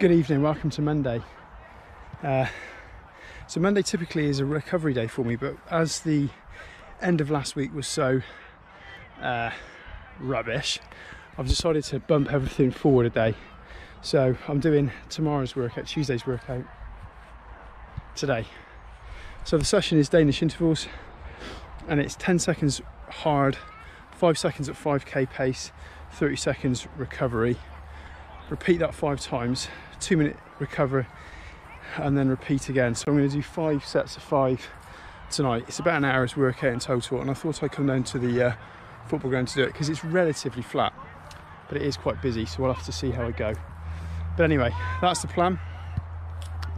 Good evening, welcome to Monday. Uh, so, Monday typically is a recovery day for me, but as the end of last week was so uh, rubbish, I've decided to bump everything forward a day. So, I'm doing tomorrow's workout, at Tuesday's workout today. So, the session is Danish intervals and it's 10 seconds hard, 5 seconds at 5k pace, 30 seconds recovery. Repeat that five times, two minute recovery, and then repeat again. So I'm going to do five sets of five tonight. It's about an hour's workout in total, and I thought I'd come down to the uh, football ground to do it because it's relatively flat, but it is quite busy, so we'll have to see how I go. But anyway, that's the plan.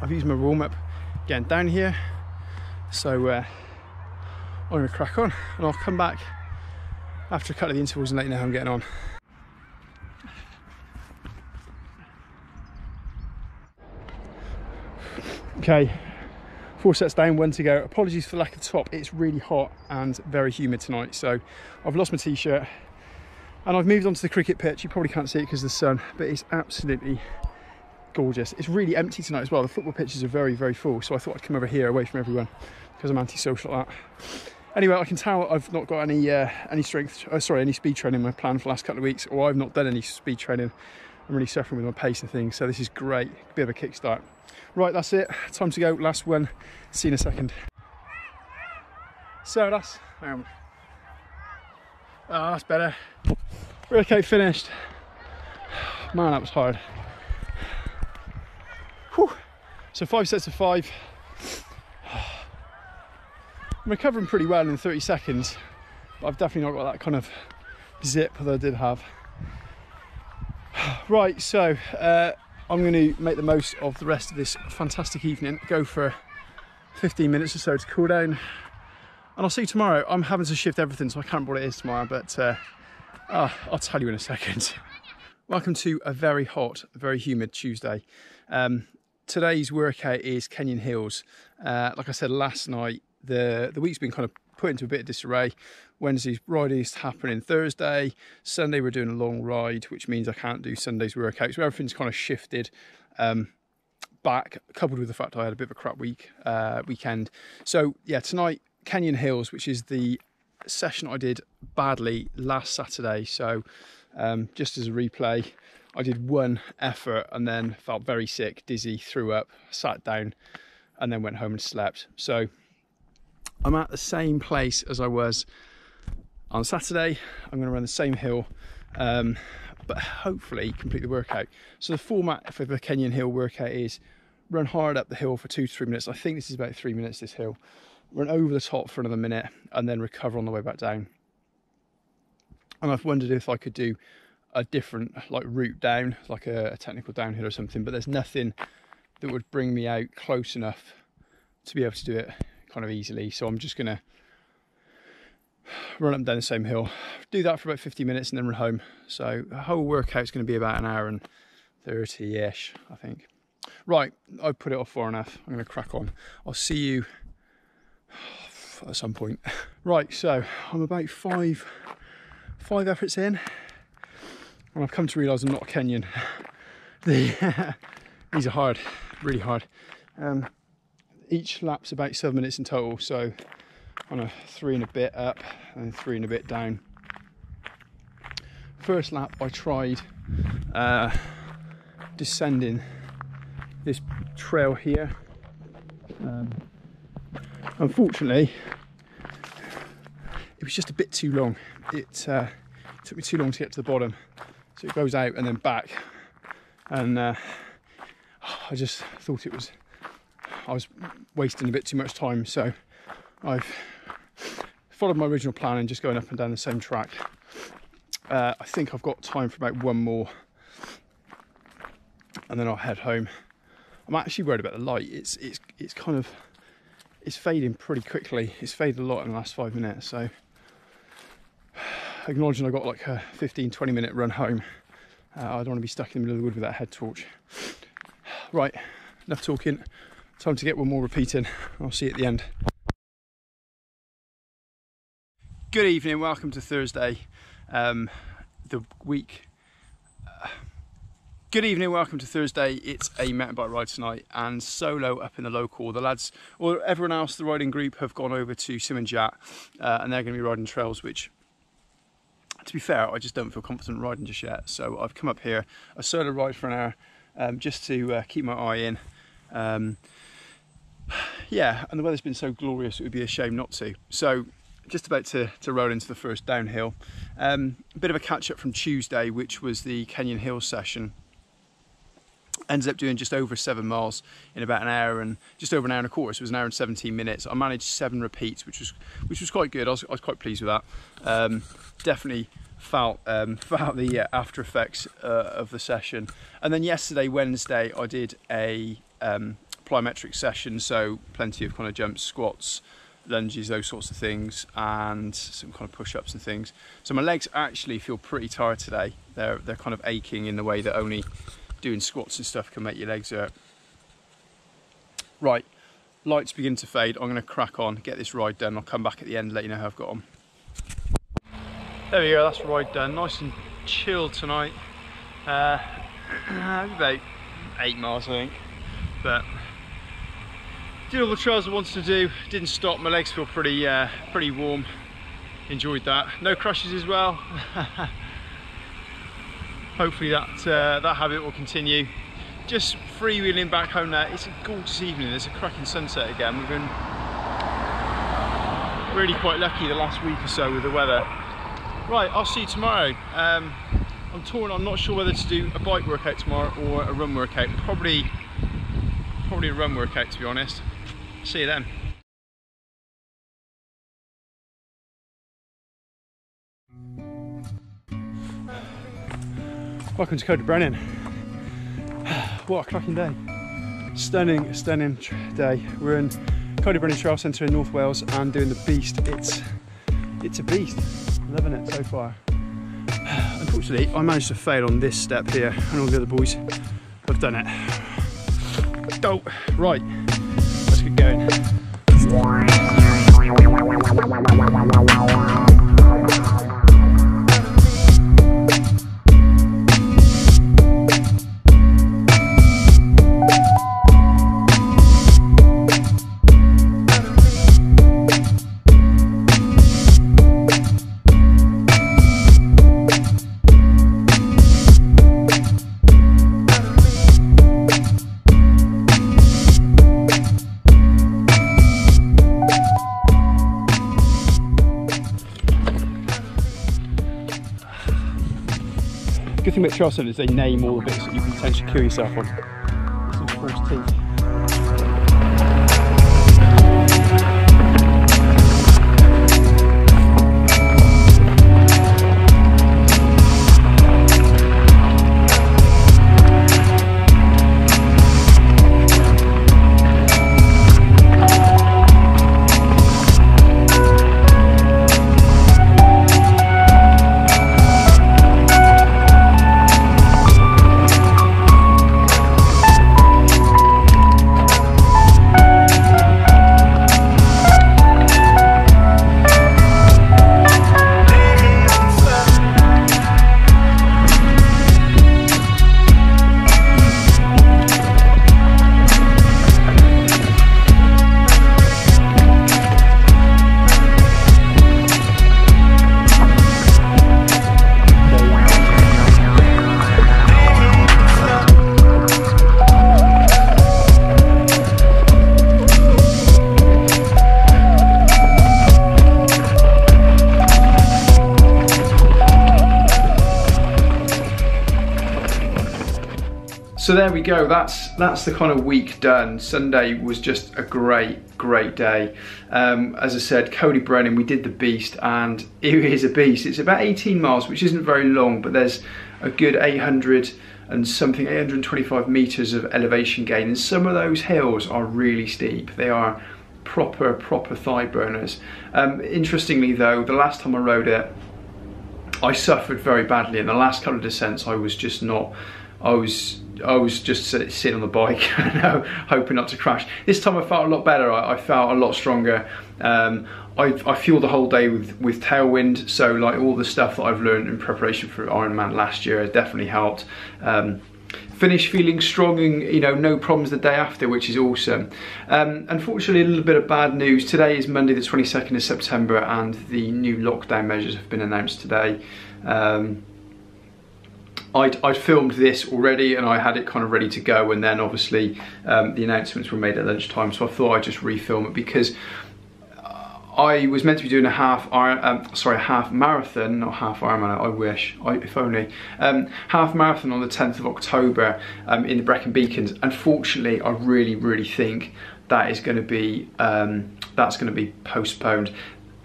I've used my warm up again down here, so uh, I'm going to crack on, and I'll come back after a couple of the intervals and let you know how I'm getting on. Okay, four sets down, one to go. Apologies for lack of top. It's really hot and very humid tonight. So I've lost my t-shirt and I've moved on to the cricket pitch. You probably can't see it because of the sun, but it's absolutely gorgeous. It's really empty tonight as well. The football pitches are very, very full. So I thought I'd come over here away from everyone because I'm anti-social like that. Anyway, I can tell I've not got any uh, any strength, uh, sorry, any speed training in my plan for the last couple of weeks, or I've not done any speed training. I'm really suffering with my pace and things, so this is great. Bit of a kickstart. Right, that's it. Time to go. Last one. See you in a second. So that's, um, oh, that's better. Okay, finished. Man, that was hard. Whew. So five sets of five. I'm recovering pretty well in 30 seconds, but I've definitely not got that kind of zip that I did have. Right, so uh, I'm going to make the most of the rest of this fantastic evening, go for 15 minutes or so to cool down, and I'll see you tomorrow. I'm having to shift everything, so I can't remember what it is tomorrow, but uh, oh, I'll tell you in a second. Welcome to a very hot, very humid Tuesday. Um, today's workout is Kenyan Hills. Uh, like I said last night, the, the week's been kind of put into a bit of disarray. Wednesday's ride is happening Thursday. Sunday we're doing a long ride, which means I can't do Sunday's workout. So everything's kind of shifted um, back, coupled with the fact I had a bit of a crap week uh, weekend. So yeah, tonight Kenyan Hills, which is the session I did badly last Saturday. So um, just as a replay, I did one effort and then felt very sick, dizzy, threw up, sat down, and then went home and slept. So I'm at the same place as I was on Saturday. I'm going to run the same hill, um, but hopefully complete the workout. So the format for the Kenyan Hill workout is run hard up the hill for two to three minutes. I think this is about three minutes, this hill. Run over the top for another minute and then recover on the way back down. And I've wondered if I could do a different like route down, like a, a technical downhill or something, but there's nothing that would bring me out close enough to be able to do it kind of easily. So I'm just gonna run up and down the same hill, do that for about 50 minutes and then run home. So the whole workout's gonna be about an hour and 30-ish, I think. Right, I put it off far enough. I'm gonna crack on. I'll see you at some point. Right, so I'm about five, five efforts in and I've come to realise I'm not a Kenyan. The, these are hard, really hard. Um, each lap's about seven minutes in total so on a three and a bit up and three and a bit down. First lap I tried uh, descending this trail here. Um, unfortunately it was just a bit too long. It uh, took me too long to get to the bottom. So it goes out and then back. And uh, I just thought it was I was wasting a bit too much time, so I've followed my original plan and just going up and down the same track. Uh, I think I've got time for about one more, and then I'll head home. I'm actually worried about the light. It's it's it's kind of it's fading pretty quickly. It's faded a lot in the last five minutes, so acknowledging I got like a 15 20 minute run home. Uh, I don't want to be stuck in the middle of the wood with that head torch. Right, enough talking. Time to get one more repeating. I'll see you at the end. Good evening, welcome to Thursday. Um, the week uh, Good evening, welcome to Thursday. It's a mountain bike ride tonight and solo up in the local. The lads, or everyone else, the riding group have gone over to Simonjat uh, and they're going to be riding trails, which to be fair, I just don't feel confident riding just yet. So I've come up here, a solo ride for an hour, um, just to uh, keep my eye in. Um, yeah, and the weather's been so glorious, it would be a shame not to. So just about to, to roll into the first downhill. Um, a bit of a catch up from Tuesday, which was the Kenyan Hill session ended up doing just over seven miles in about an hour and just over an hour and a quarter. So it was an hour and 17 minutes. I managed seven repeats, which was which was quite good. I was, I was quite pleased with that. Um, definitely felt um, felt the uh, after effects uh, of the session. And then yesterday, Wednesday, I did a um, plyometric session, so plenty of kind of jumps, squats, lunges, those sorts of things, and some kind of push-ups and things. So my legs actually feel pretty tired today. They're they're kind of aching in the way that only doing squats and stuff can make your legs hurt. Right, lights begin to fade. I'm going to crack on, get this ride done. I'll come back at the end, let you know how I've got on. There we go, that's ride done. Nice and chill tonight. Uh, about eight miles, I think. But did all the trails I wanted to do. Didn't stop. My legs feel pretty, uh, pretty warm. Enjoyed that. No crashes as well. hopefully that uh, that habit will continue. Just freewheeling back home now. It's a gorgeous evening. There's a cracking sunset again. We've been really quite lucky the last week or so with the weather. Right, I'll see you tomorrow. Um, I'm torn. I'm not sure whether to do a bike workout tomorrow or a run workout. Probably, probably a run workout to be honest. See you then. Welcome to Coed y Brenin. What a cracking day. Stunning, stunning day. We're in Coed y Brenin Trail Centre in North Wales and doing the beast. It's it's a beast. Loving it so far. Unfortunately, I managed to fail on this step here and all the other boys have done it. Oh, right, going. Thing about Charleston is they name all the bits that you can potentially kill yourself on. So there we go. That's that's the kind of week done. Sunday was just a great, great day. Um, as I said, Coed y Brenin, we did the beast, and it is a beast. It's about 18 miles, which isn't very long, but there's a good 800 and something 825 meters of elevation gain, and some of those hills are really steep. They are proper, proper thigh burners. Um, interestingly, though, the last time I rode it, I suffered very badly. In the last couple of descents, I was just not. I was I was just sitting on the bike, hoping not to crash. This time I felt a lot better. I, I felt a lot stronger. Um, I, I fueled the whole day with, with tailwind, so like all the stuff that I've learned in preparation for Ironman last year has definitely helped. Um, Finish feeling strong and you know no problems the day after, which is awesome. Um, unfortunately, a little bit of bad news. Today is Monday, the 22nd of September, and the new lockdown measures have been announced today. Um, I'd, I'd, filmed this already and I had it kind of ready to go and then obviously um, the announcements were made at lunchtime so I thought I'd just refilm it because I was meant to be doing a half um, sorry, half marathon, not half Ironman, I wish, I, if only. Um, half marathon on the 10th of October um, in the Brecon Beacons. Unfortunately, I really, really think that is going to be, um, that's going to be postponed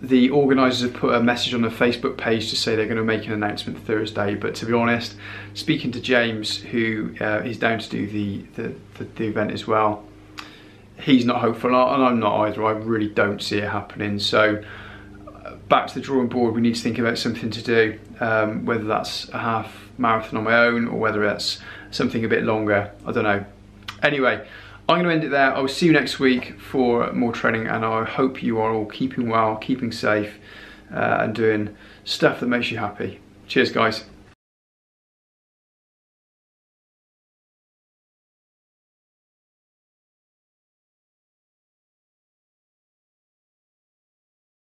the organisers have put a message on the Facebook page to say they're going to make an announcement Thursday. But to be honest, speaking to James, who uh, is down to do the, the, the, the event as well, he's not hopeful, and I'm not either. I really don't see it happening. So uh, back to the drawing board. We need to think about something to do, um, whether that's a half marathon on my own or whether that's something a bit longer. I don't know. Anyway. I'm going to end it there. I will see you next week for more training and I hope you are all keeping well, keeping safe uh, and doing stuff that makes you happy. Cheers guys.